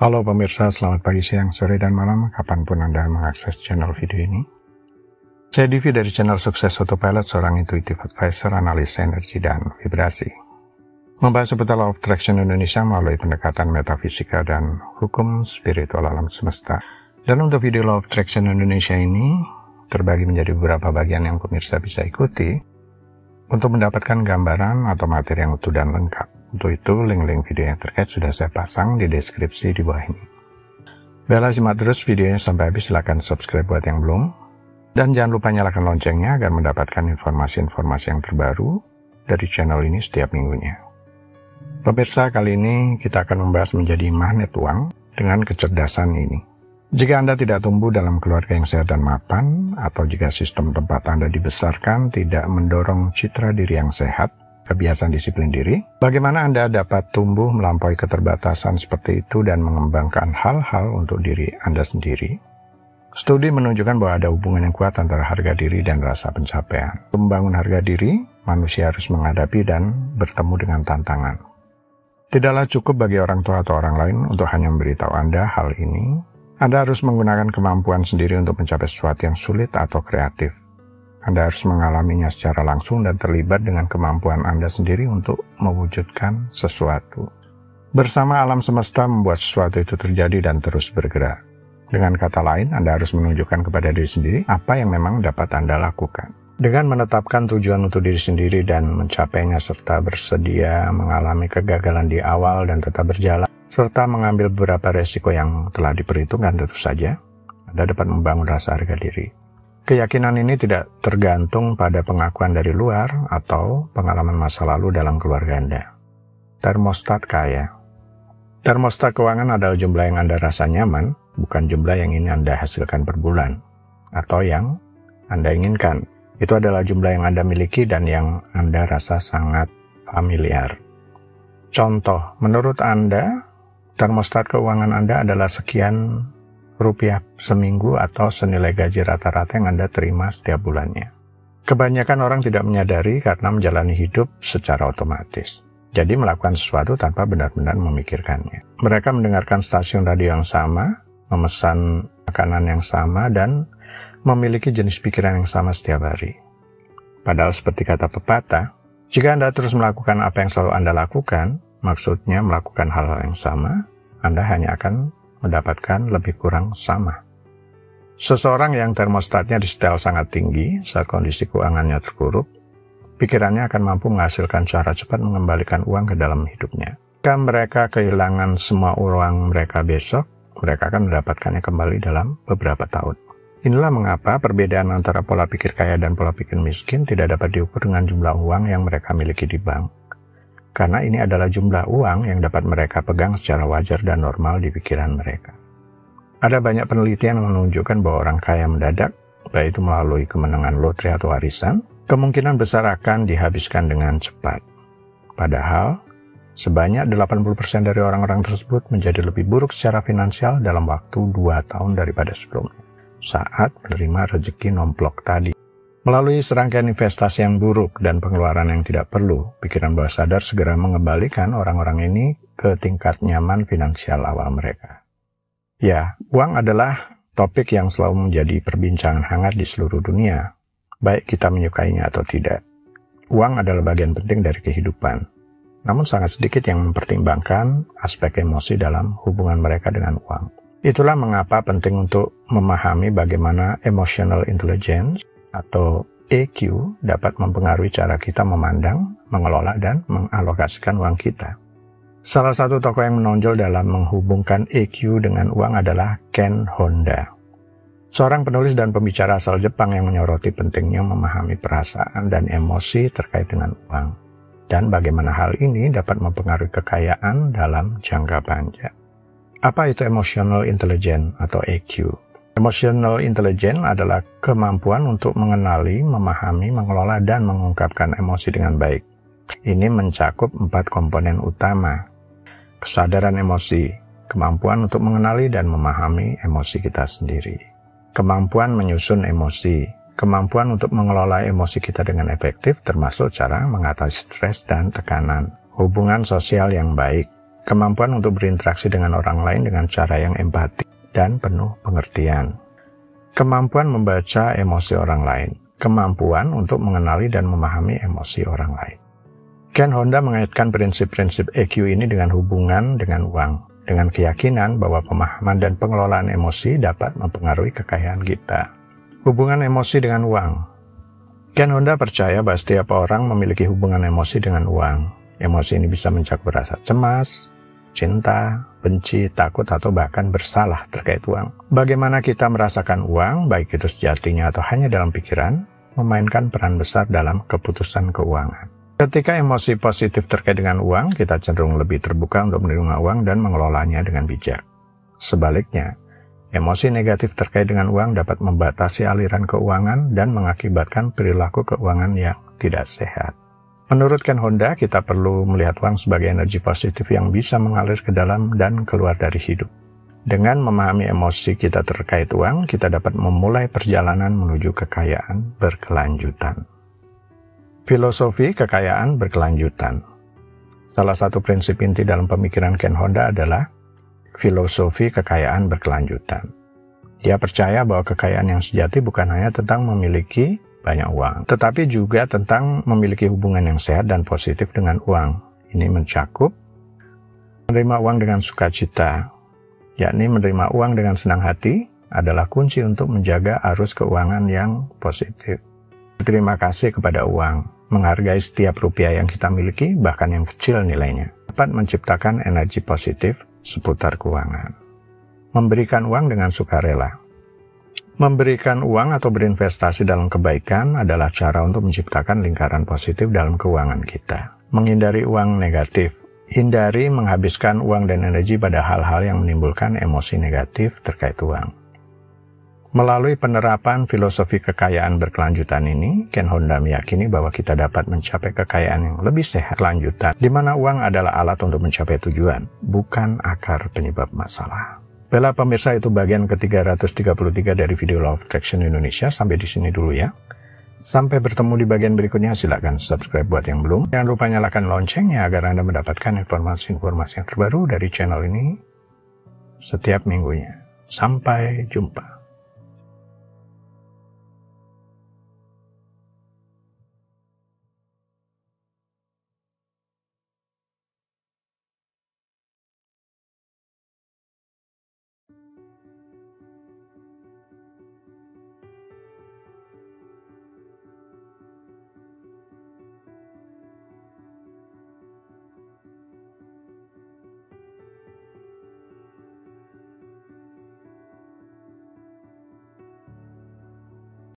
Halo pemirsa, selamat pagi, siang, sore, dan malam, kapan pun Anda mengakses channel video ini. Saya Divi dari channel Sukses Autopilot, seorang intuitive advisor, analis energi, dan vibrasi. Membahas seputar Law of Attraction Indonesia melalui pendekatan metafisika dan hukum spiritual alam semesta. Dan untuk video Law of Attraction Indonesia ini, terbagi menjadi beberapa bagian yang pemirsa bisa ikuti untuk mendapatkan gambaran atau materi yang utuh dan lengkap. Untuk itu, link-link video yang terkait sudah saya pasang di deskripsi di bawah ini. Bella simak terus videonya sampai habis, silahkan subscribe buat yang belum. Dan jangan lupa nyalakan loncengnya agar mendapatkan informasi-informasi yang terbaru dari channel ini setiap minggunya. Pemirsa, kali ini kita akan membahas menjadi magnet uang dengan kecerdasan ini. Jika Anda tidak tumbuh dalam keluarga yang sehat dan mapan, atau jika sistem tempat Anda dibesarkan tidak mendorong citra diri yang sehat, kebiasaan disiplin diri, bagaimana Anda dapat tumbuh melampaui keterbatasan seperti itu dan mengembangkan hal-hal untuk diri Anda sendiri? Studi menunjukkan bahwa ada hubungan yang kuat antara harga diri dan rasa pencapaian. Membangun harga diri, manusia harus menghadapi dan bertemu dengan tantangan. Tidaklah cukup bagi orang tua atau orang lain untuk hanya memberitahu Anda hal ini. Anda harus menggunakan kemampuan sendiri untuk mencapai sesuatu yang sulit atau kreatif. Anda harus mengalaminya secara langsung dan terlibat dengan kemampuan Anda sendiri untuk mewujudkan sesuatu. Bersama alam semesta membuat sesuatu itu terjadi dan terus bergerak. Dengan kata lain, Anda harus menunjukkan kepada diri sendiri apa yang memang dapat Anda lakukan. Dengan menetapkan tujuan untuk diri sendiri dan mencapainya serta bersedia mengalami kegagalan di awal dan tetap berjalan, serta mengambil beberapa resiko yang telah diperhitungkan tentu saja, Anda dapat membangun rasa harga diri. Keyakinan ini tidak tergantung pada pengakuan dari luar atau pengalaman masa lalu dalam keluarga Anda. Termostat kaya. Termostat keuangan adalah jumlah yang Anda rasa nyaman, bukan jumlah yang ingin Anda hasilkan per bulan, atau yang Anda inginkan. Itu adalah jumlah yang Anda miliki dan yang Anda rasa sangat familiar. Contoh, menurut Anda, termostat keuangan Anda adalah sekian rupiah seminggu atau senilai gaji rata-rata yang Anda terima setiap bulannya. Kebanyakan orang tidak menyadari karena menjalani hidup secara otomatis. Jadi melakukan sesuatu tanpa benar-benar memikirkannya. Mereka mendengarkan stasiun radio yang sama, memesan makanan yang sama, dan memiliki jenis pikiran yang sama setiap hari. Padahal seperti kata pepatah, jika Anda terus melakukan apa yang selalu Anda lakukan, maksudnya melakukan hal-hal yang sama, Anda hanya akan mendapatkan lebih kurang sama. Seseorang yang termostatnya di setel sangat tinggi saat kondisi keuangannya terpuruk, pikirannya akan mampu menghasilkan cara cepat mengembalikan uang ke dalam hidupnya. Jika mereka kehilangan semua uang mereka besok, mereka akan mendapatkannya kembali dalam beberapa tahun. Inilah mengapa perbedaan antara pola pikir kaya dan pola pikir miskin tidak dapat diukur dengan jumlah uang yang mereka miliki di bank karena ini adalah jumlah uang yang dapat mereka pegang secara wajar dan normal di pikiran mereka. Ada banyak penelitian yang menunjukkan bahwa orang kaya mendadak, baik itu melalui kemenangan lotre atau warisan, kemungkinan besar akan dihabiskan dengan cepat. Padahal, sebanyak 80% dari orang-orang tersebut menjadi lebih buruk secara finansial dalam waktu 2 tahun daripada sebelumnya, saat menerima rezeki nomplok tadi. Melalui serangkaian investasi yang buruk dan pengeluaran yang tidak perlu, pikiran bawah sadar segera mengembalikan orang-orang ini ke tingkat nyaman finansial awal mereka. Ya, uang adalah topik yang selalu menjadi perbincangan hangat di seluruh dunia, baik kita menyukainya atau tidak. Uang adalah bagian penting dari kehidupan, namun sangat sedikit yang mempertimbangkan aspek emosi dalam hubungan mereka dengan uang. Itulah mengapa penting untuk memahami bagaimana emotional intelligence atau EQ dapat mempengaruhi cara kita memandang, mengelola, dan mengalokasikan uang kita. Salah satu tokoh yang menonjol dalam menghubungkan EQ dengan uang adalah Ken Honda. Seorang penulis dan pembicara asal Jepang yang menyoroti pentingnya memahami perasaan dan emosi terkait dengan uang, dan bagaimana hal ini dapat mempengaruhi kekayaan dalam jangka panjang. Apa itu emotional intelligence atau EQ? Emotional intelligence adalah kemampuan untuk mengenali, memahami, mengelola, dan mengungkapkan emosi dengan baik. Ini mencakup empat komponen utama. Kesadaran emosi, kemampuan untuk mengenali dan memahami emosi kita sendiri. Kemampuan menyusun emosi, kemampuan untuk mengelola emosi kita dengan efektif termasuk cara mengatasi stres dan tekanan. Hubungan sosial yang baik, kemampuan untuk berinteraksi dengan orang lain dengan cara yang empati dan penuh pengertian, kemampuan membaca emosi orang lain, kemampuan untuk mengenali dan memahami emosi orang lain. Ken Honda mengaitkan prinsip-prinsip EQ ini dengan hubungan dengan uang, dengan keyakinan bahwa pemahaman dan pengelolaan emosi dapat mempengaruhi kekayaan kita. Hubungan emosi dengan uang. Ken Honda percaya bahwa setiap orang memiliki hubungan emosi dengan uang. Emosi ini bisa mencakup rasa cemas, cinta, benci, takut, atau bahkan bersalah terkait uang. Bagaimana kita merasakan uang, baik itu sejatinya atau hanya dalam pikiran, memainkan peran besar dalam keputusan keuangan. Ketika emosi positif terkait dengan uang, kita cenderung lebih terbuka untuk menerima uang dan mengelolanya dengan bijak. Sebaliknya, emosi negatif terkait dengan uang dapat membatasi aliran keuangan dan mengakibatkan perilaku keuangan yang tidak sehat. Menurut Ken Honda, kita perlu melihat uang sebagai energi positif yang bisa mengalir ke dalam dan keluar dari hidup. Dengan memahami emosi kita terkait uang, kita dapat memulai perjalanan menuju kekayaan berkelanjutan. Filosofi kekayaan berkelanjutan Salah satu prinsip inti dalam pemikiran Ken Honda adalah filosofi kekayaan berkelanjutan. Dia percaya bahwa kekayaan yang sejati bukan hanya tentang memiliki banyak uang, tetapi juga tentang memiliki hubungan yang sehat dan positif dengan uang. Ini mencakup menerima uang dengan sukacita, yakni menerima uang dengan senang hati adalah kunci untuk menjaga arus keuangan yang positif. Terima kasih kepada uang, menghargai setiap rupiah yang kita miliki, bahkan yang kecil nilainya, dapat menciptakan energi positif seputar keuangan. Memberikan uang dengan sukarela, Memberikan uang atau berinvestasi dalam kebaikan adalah cara untuk menciptakan lingkaran positif dalam keuangan kita. Menghindari uang negatif. Hindari menghabiskan uang dan energi pada hal-hal yang menimbulkan emosi negatif terkait uang. Melalui penerapan filosofi kekayaan berkelanjutan ini, Ken Honda meyakini bahwa kita dapat mencapai kekayaan yang lebih sehat lanjutan, di mana uang adalah alat untuk mencapai tujuan, bukan akar penyebab masalah. Bella pemirsa itu bagian ke-333 dari video Law of Attraction Indonesia. Sampai di sini dulu ya. Sampai bertemu di bagian berikutnya, silakan subscribe buat yang belum. Jangan lupa nyalakan loncengnya agar Anda mendapatkan informasi-informasi yang terbaru dari channel ini setiap minggunya. Sampai jumpa.